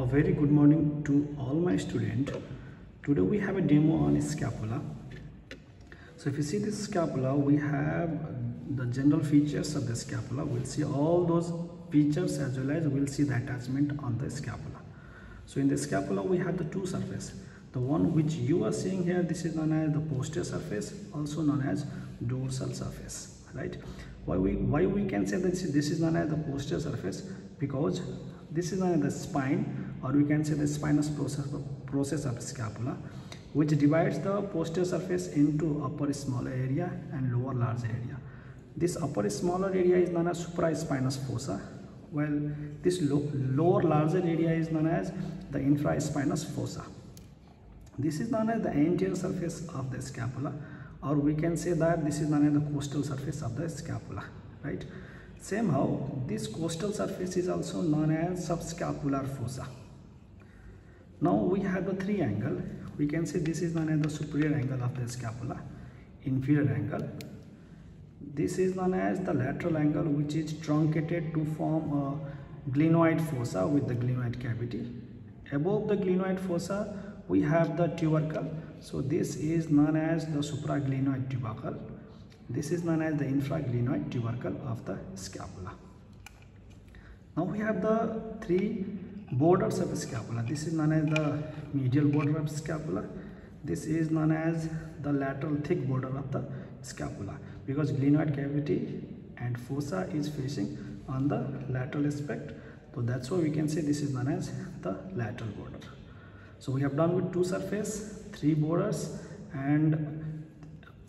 A very good morning to all my student. Today we have a demo on scapula. So if you see this scapula, we have the general features of the scapula. We'll see all those features as well as we'll see the attachment on the scapula. So in the scapula, we have the two surface. The one which you are seeing here, this is known as the posterior surface, also known as dorsal surface, right? Why we why we can say that this is known as the posterior surface because this is known as the spine or we can say the spinous process, process of scapula which divides the posterior surface into upper smaller area and lower large area. This upper smaller area is known as supraspinous fossa while this lo lower larger area is known as the infraspinous fossa. This is known as the anterior surface of the scapula or we can say that this is known as the costal surface of the scapula, right? Same how this costal surface is also known as subscapular fossa. Now we have the three angle. We can say this is known as the superior angle of the scapula, inferior angle. This is known as the lateral angle which is truncated to form a glenoid fossa with the glenoid cavity. Above the glenoid fossa we have the tubercle. So this is known as the supraglenoid tubercle this is known as the infraglenoid tubercle of the scapula. Now we have the three borders of scapula. This is known as the medial border of scapula. This is known as the lateral thick border of the scapula because glenoid cavity and fossa is facing on the lateral aspect. So that's why we can say this is known as the lateral border. So we have done with two surface, three borders and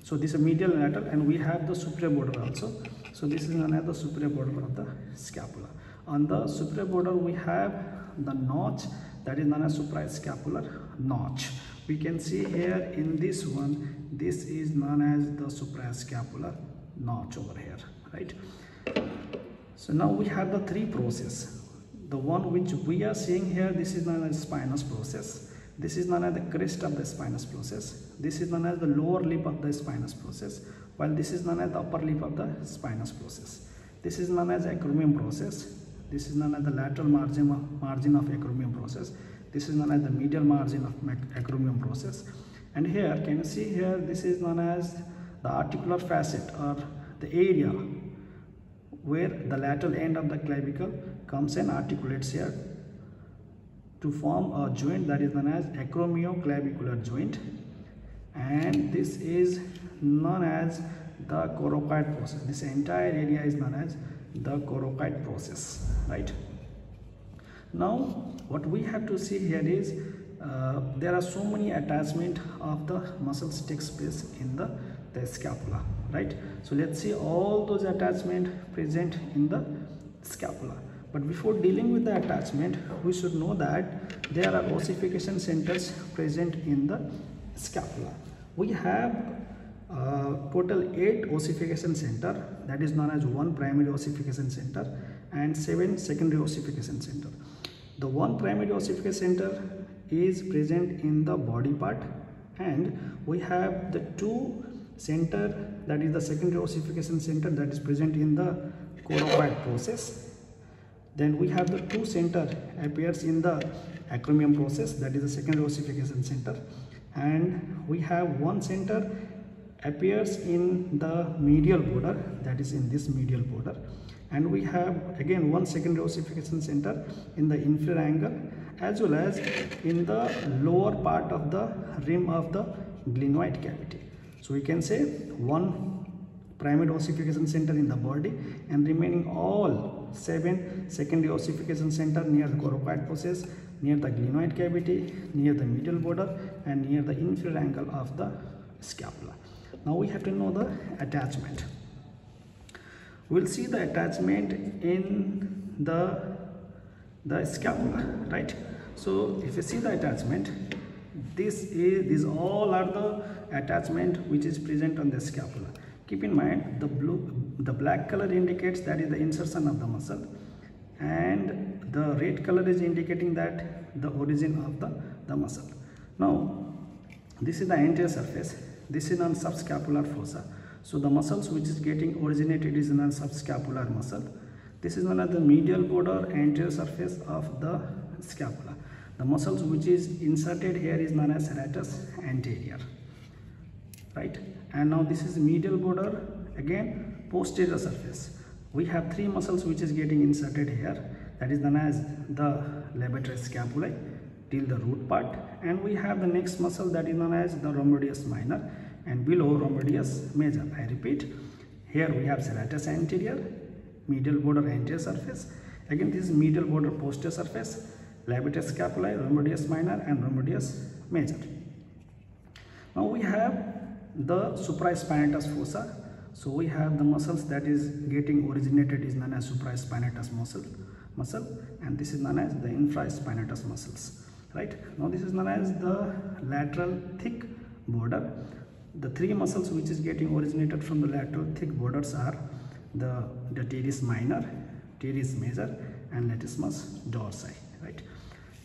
so this is medial and lateral and we have the superior border also so this is known as the superior border of the scapula on the superior border we have the notch that is known as suprascapular notch we can see here in this one this is known as the suprascapular notch over here right so now we have the three process the one which we are seeing here this is known as spinous process this is known as the crest of the spinous process. This is known as the lower lip of the spinous process, while this is known as the upper lip of the spinous process. This is known as acromion process. This is known as the lateral margin of, margin of acromion process. This is known as the medial margin of acromion process. And here, can you see here, this is known as the articular facet or the area where the lateral end of the clavicle comes and articulates here to form a joint that is known as acromioclavicular joint and this is known as the coracoid process this entire area is known as the coracoid process right? Now what we have to see here is uh, there are so many attachment of the muscles takes place in the, the scapula right? So let's see all those attachment present in the scapula. But before dealing with the attachment, we should know that there are ossification centers present in the scapula. We have uh, total 8 ossification center that is known as one primary ossification center and 7 secondary ossification center. The one primary ossification center is present in the body part and we have the two center that is the secondary ossification center that is present in the coracoid process then we have the two center appears in the acromion process that is the secondary ossification center and we have one center appears in the medial border that is in this medial border and we have again one secondary ossification center in the inferior angle as well as in the lower part of the rim of the glenoid cavity so we can say one primary ossification center in the body and remaining all seven secondary ossification center near the coracoid process, near the glenoid cavity, near the medial border and near the inferior angle of the scapula. Now we have to know the attachment. We'll see the attachment in the, the scapula, right? So if you see the attachment, this is these all are the attachment which is present on the scapula keep in mind the blue the black color indicates that is the insertion of the muscle and the red color is indicating that the origin of the, the muscle now this is the anterior surface this is on subscapular fossa so the muscles which is getting originated is on subscapular muscle this is the medial border anterior surface of the scapula. The muscles which is inserted here is known as serratus anterior. Right? And now this is medial border, again posterior surface. We have three muscles which is getting inserted here. That is known as the levator scapulae till the root part. And we have the next muscle that is known as the rhomboideus minor and below rhomboideus major. I repeat, here we have serratus anterior, medial border anterior surface. Again, this is medial border posterior surface, levator scapulae, rhomboideus minor and rhomboideus major. Now we have the supraspinatus fossa. So we have the muscles that is getting originated is known as supraspinatus muscle, muscle and this is known as the infraspinatus muscles. Right now this is known as the lateral thick border the three muscles which is getting originated from the lateral thick borders are the, teres minor, teres major and latissimus dorsi, right?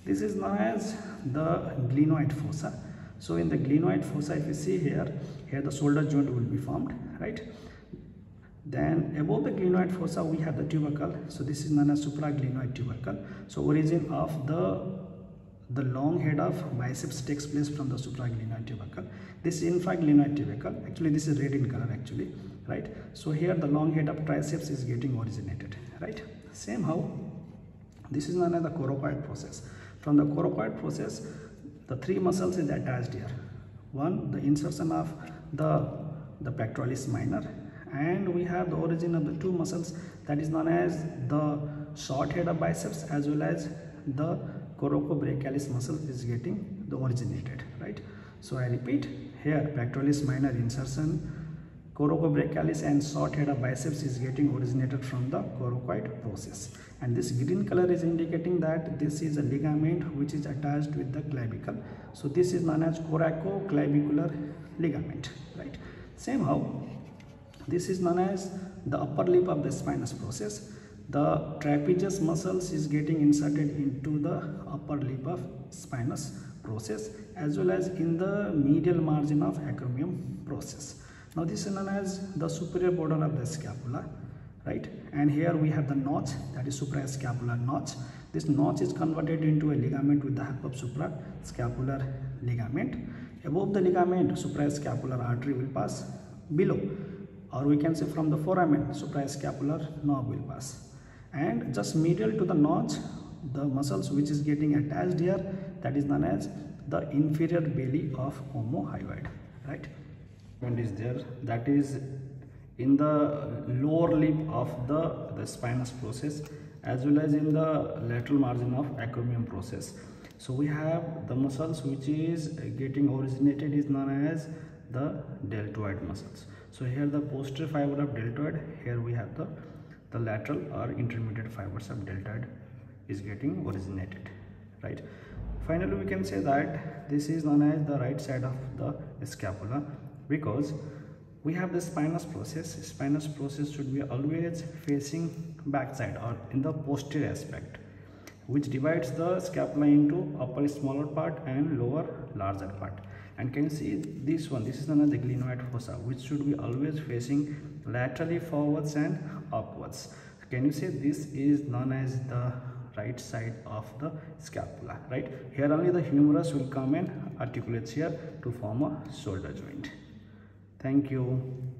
This is known as the glenoid fossa. So in the glenoid fossa, if you see here, here the shoulder joint will be formed, right? Then above the glenoid fossa, we have the tubercle. So this is known as supraglenoid tubercle. So origin of the the long head of biceps takes place from the supraglenoid tubercle. This infraglenoid tubercle, actually this is red in color actually, right? So here the long head of triceps is getting originated, right? Same how this is known as the coracoid process. From the coracoid process, the three muscles is attached here. One, the insertion of the, the pectoralis minor and we have the origin of the two muscles that is known as the short head of biceps as well as the coracobrachialis muscle is getting the originated right? So i repeat here pectoralis minor insertion coracobrachialis and short head of biceps is getting originated from the coracoid process. And this green color is indicating that this is a ligament which is attached with the clavicle. So this is known as coracoclavicular ligament right? Same how this is known as the upper lip of the spinous process the trapezius muscles is getting inserted into the upper lip of spinous process as well as in the medial margin of acromion process. Now this is known as the superior border of the scapula right and here we have the notch that is suprascapular notch. This notch is converted into a ligament with the help of suprascapular ligament. Above the ligament suprascapular artery will pass below or we can say from the foramen suprascapular nerve will pass and just medial to the notch the muscles which is getting attached here that is known as the inferior belly of homo hyoid right? And is there that is in the lower lip of the the spinous process as well as in the lateral margin of acromion process. So we have the muscles which is getting originated is known as the deltoid muscles. So here the posterior fiber of deltoid here we have the the lateral or intermediate fibers of deltoid is getting originated right? Finally we can say that this is known as the right side of the scapula because we have the spinous process. Spinous process should be always facing backside or in the posterior aspect which divides the scapula into upper smaller part and lower larger part and can you see this one? This is another glenoid fossa which should be always facing laterally forwards and upwards. Can you see this is known as the right side of the scapula right? Here only the humerus will come and articulates here to form a shoulder joint. Thank you